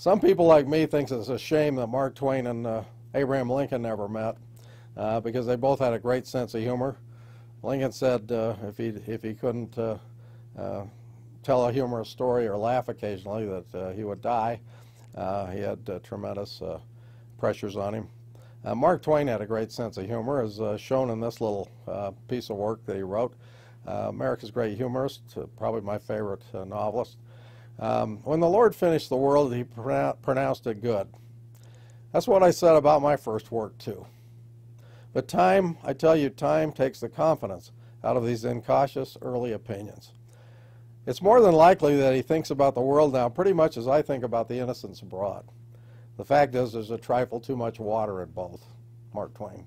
Some people like me thinks it's a shame that Mark Twain and uh, Abraham Lincoln never met uh, because they both had a great sense of humor. Lincoln said uh, if he if he couldn't uh, uh, tell a humorous story or laugh occasionally that uh, he would die. he had tremendous pressures on him. Mark Twain had a great sense of humor, as shown in this little piece of work that he wrote. America's Great Humorist, probably my favorite novelist. Um, when the Lord finished the world, he pronounced it good. That's what I said about my first work, too. But time, I tell you, time takes the confidence out of these incautious early opinions. It's more than likely that he thinks about the world now pretty much as I think about the innocents abroad. The fact is, there's a trifle too much water in both. Mark Twain.